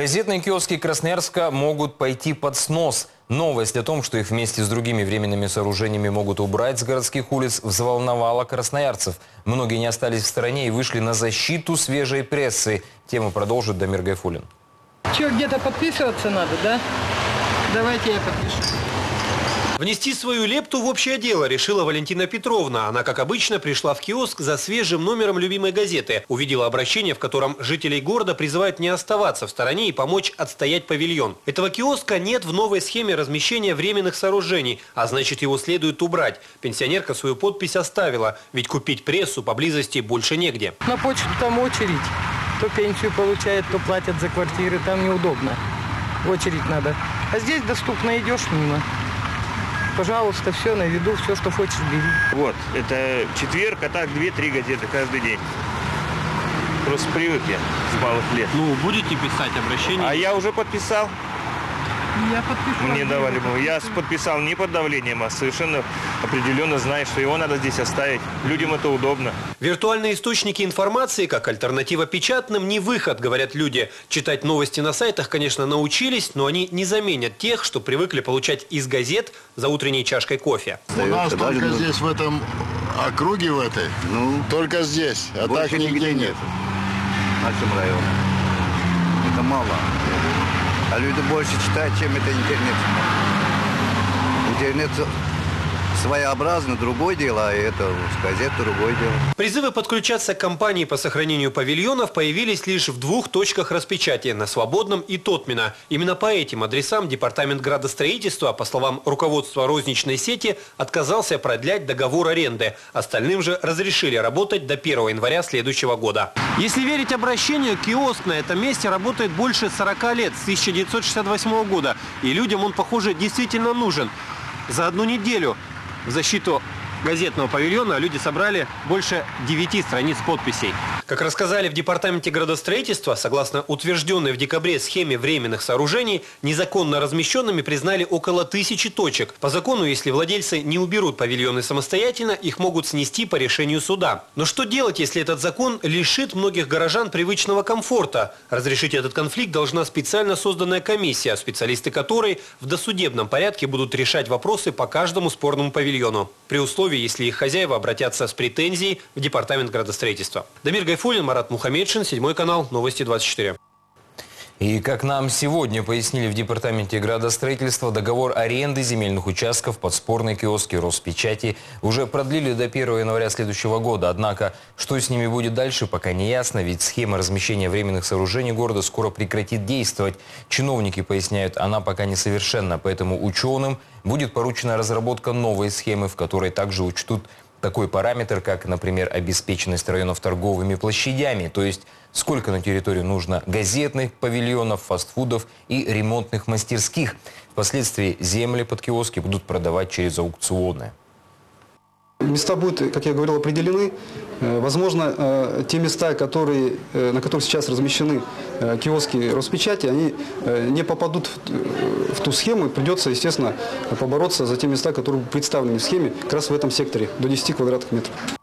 Газетные киоски Красноярска могут пойти под снос. Новость о том, что их вместе с другими временными сооружениями могут убрать с городских улиц, взволновала красноярцев. Многие не остались в стороне и вышли на защиту свежей прессы. Тему продолжит Дамир Гайфулин. Че, где-то подписываться надо, да? Давайте я подпишу. Внести свою лепту в общее дело решила Валентина Петровна. Она, как обычно, пришла в киоск за свежим номером любимой газеты. Увидела обращение, в котором жителей города призывают не оставаться в стороне и помочь отстоять павильон. Этого киоска нет в новой схеме размещения временных сооружений, а значит его следует убрать. Пенсионерка свою подпись оставила, ведь купить прессу поблизости больше негде. На почту там очередь. То пенсию получает, то платят за квартиры. Там неудобно. Очередь надо. А здесь доступно, идешь мимо. Пожалуйста, все на виду, все, что хочешь, бери. Вот, это четверг, а так 2-3 газеты каждый день. Просто привык я с малых лет. Ну, будете писать обращение? А я уже подписал. Я подпишу. Мне давали бы. Я подписал не под давлением, а совершенно определенно зная, что его надо здесь оставить. Людям это удобно. Виртуальные источники информации, как альтернатива печатным, не выход, говорят люди. Читать новости на сайтах, конечно, научились, но они не заменят тех, что привыкли получать из газет за утренней чашкой кофе. У нас только здесь, в этом округе, в этой, Ну, только здесь, а больше так нигде нет. В нашем районе. Это мало. А люди больше читают, чем это интернет. Интернет своеобразно, другое дело, а это газета другое дело. Призывы подключаться к кампании по сохранению павильонов появились лишь в двух точках распечатия – на Свободном и Тотмина. Именно по этим адресам Департамент градостроительства, по словам руководства розничной сети, отказался продлять договор аренды. Остальным же разрешили работать до 1 января следующего года. Если верить обращению, киоск на этом месте работает больше 40 лет, с 1968 года. И людям он, похоже, действительно нужен. За одну неделю в защиту газетного павильона люди собрали больше 9 страниц подписей. Как рассказали в Департаменте градостроительства, согласно утвержденной в декабре схеме временных сооружений, незаконно размещенными признали около тысячи точек. По закону, если владельцы не уберут павильоны самостоятельно, их могут снести по решению суда. Но что делать, если этот закон лишит многих горожан привычного комфорта? Разрешить этот конфликт должна специально созданная комиссия, специалисты которой в досудебном порядке будут решать вопросы по каждому спорному павильону. При условии, если их хозяева обратятся с претензией в Департамент градостроительства. Дамир Гайфулин, Марат Мухамедшин, седьмой канал, новости 24. И как нам сегодня пояснили в Департаменте градостроительства, договор аренды земельных участков под спорные киоски Роспечати уже продлили до 1 января следующего года. Однако, что с ними будет дальше, пока не ясно, ведь схема размещения временных сооружений города скоро прекратит действовать. Чиновники поясняют, она пока несовершенна, поэтому ученым будет поручена разработка новой схемы, в которой также учтут такой параметр, как, например, обеспеченность районов торговыми площадями, то есть сколько на территории нужно газетных павильонов, фастфудов и ремонтных мастерских. Впоследствии земли под киоски будут продавать через аукционы. Места будут, как я говорил, определены. Э, Возможно, э, те места, которые, э, на которых сейчас размещены киоски Роспечати, они не попадут в ту схему. И придется, естественно, побороться за те места, которые представлены в схеме как раз в этом секторе, до 10 квадратных метров.